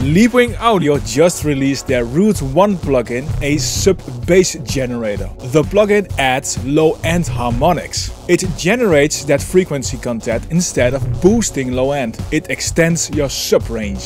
Leapwing Audio just released their Rootone plugin, a sub-bass generator. The plugin adds low-end harmonics. It generates that frequency content instead of boosting low-end. It extends your sub-range.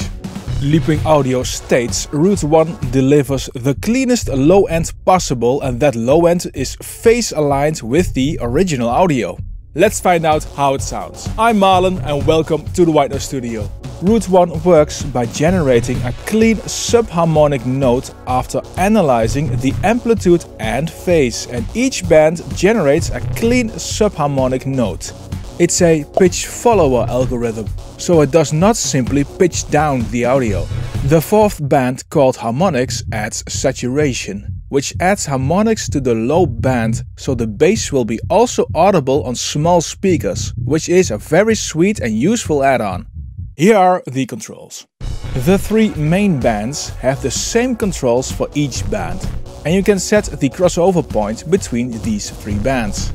Leapwing Audio states Rootone delivers the cleanest low end possible and that low end is phase aligned with the original audio. Let's find out how it sounds. I'm Marlon and welcome to the White Noise Studio. Rootone works by generating a clean subharmonic note after analyzing the amplitude and phase and each band generates a clean subharmonic note. It's a pitch follower algorithm, so it does not simply pitch down the audio. The fourth band called harmonics adds saturation which adds harmonics to the low band so the bass will be also audible on small speakers, which is a very sweet and useful add-on. Here are the controls. The three main bands have the same controls for each band, and you can set the crossover point between these three bands.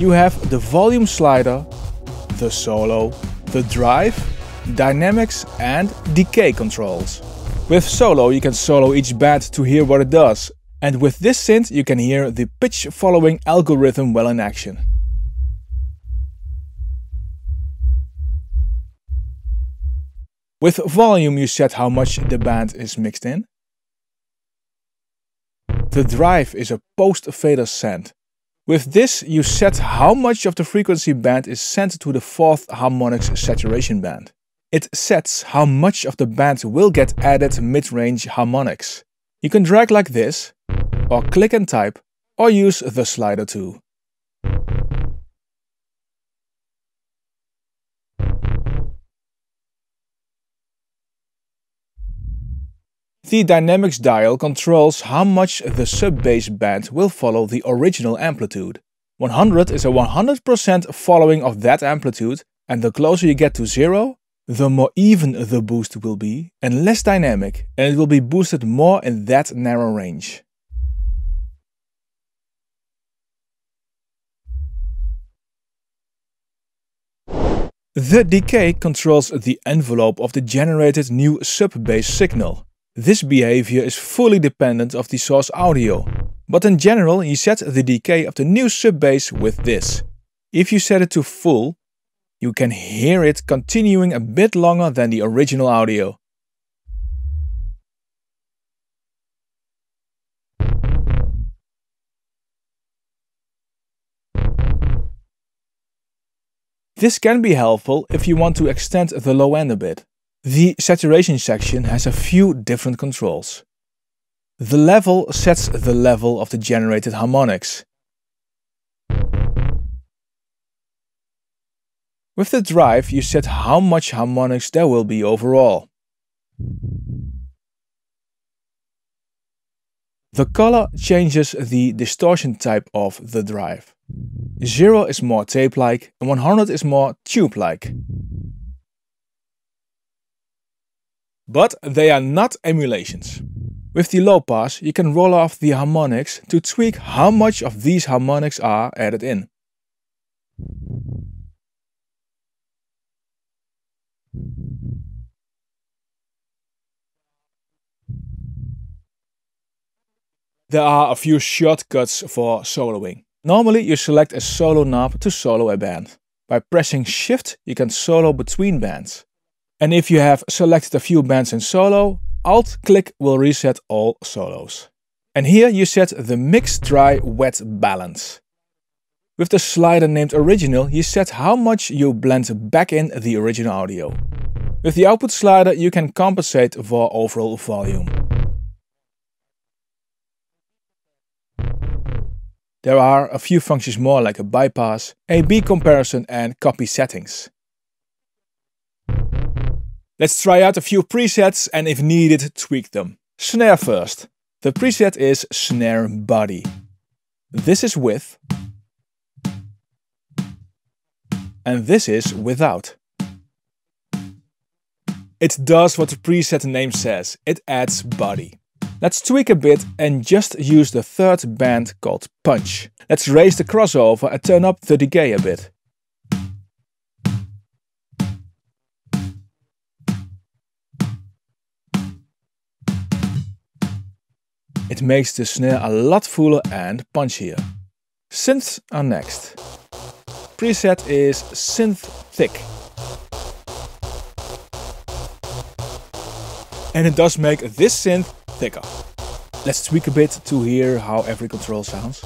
You have the volume slider, the solo, the drive, dynamics and decay controls. With solo you can solo each band to hear what it does, and with this synth you can hear the pitch following algorithm well in action. With volume you set how much the band is mixed in. The drive is a post-fader send. With this you set how much of the frequency band is sent to the fourth harmonics saturation band. It sets how much of the band will get added mid-range harmonics. You can drag like this, or click and type, or use the slider too. The dynamics dial controls how much the sub-bass band will follow the original amplitude. 100 is a 100% following of that amplitude and the closer you get to zero, the more even the boost will be and less dynamic and it will be boosted more in that narrow range. The decay controls the envelope of the generated new sub-bass signal. This behavior is fully dependent of the source audio, but in general you set the decay of the new sub-bass with this. If you set it to full, you can hear it continuing a bit longer than the original audio. This can be helpful if you want to extend the low end a bit. The saturation section has a few different controls. The level sets the level of the generated harmonics. With the drive, you set how much harmonics there will be overall. The color changes the distortion type of the drive. 0 is more tape-like and 100 is more tube-like. But they are not emulations. With the low pass, you can roll off the harmonics to tweak how much of these harmonics are added in. There are a few shortcuts for soloing. Normally you select a solo knob to solo a band. By pressing shift you can solo between bands. And if you have selected a few bands in solo, alt click will reset all solos. And here you set the mix dry wet balance. With the slider named original you set how much you blend back in the original audio. With the output slider you can compensate for overall volume. There are a few functions more like a bypass, A-B comparison and copy settings. Let's try out a few presets and if needed tweak them. Snare first. The preset is snare body. This is with and this is without. It does what the preset name says, it adds body. Let's tweak a bit and just use the third band called Punch. Let's raise the crossover and turn up the decay a bit. It makes the snare a lot fuller and punchier. Synths are next. Preset is Synth Thick. And it does make this synth thicker. Let's tweak a bit to hear how every control sounds.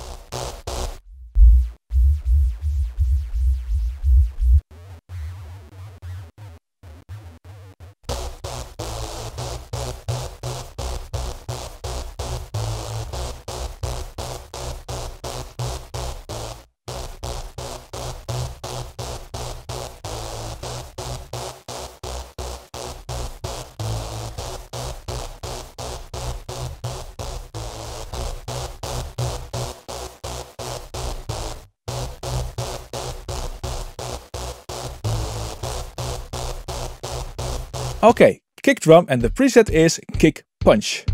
Okay, kick drum and the preset is kick punch.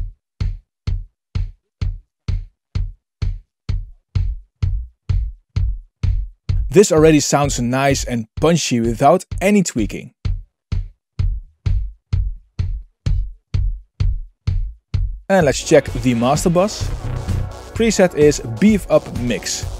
This already sounds nice and punchy without any tweaking. And let's check the master bus. Preset is beef up mix.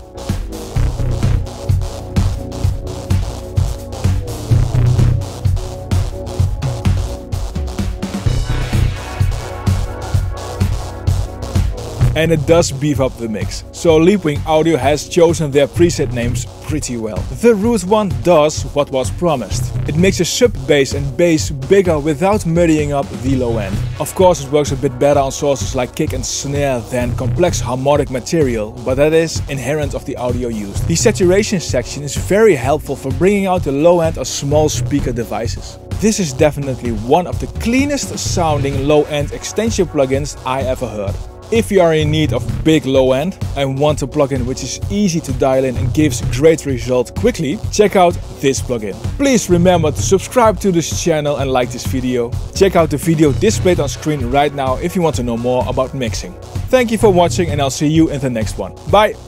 And it does beef up the mix. So Leapwing Audio has chosen their preset names pretty well. The Rootone does what was promised. It makes a sub bass and bass bigger without muddying up the low end. Of course it works a bit better on sources like kick and snare than complex harmonic material, but that is inherent of the audio used. The saturation section is very helpful for bringing out the low end of small speaker devices. This is definitely one of the cleanest sounding low end extension plugins I ever heard. If you are in need of big low end and want a plugin which is easy to dial in and gives great results quickly, check out this plugin. Please remember to subscribe to this channel and like this video. Check out the video displayed on screen right now if you want to know more about mixing. Thank you for watching and I'll see you in the next one. Bye!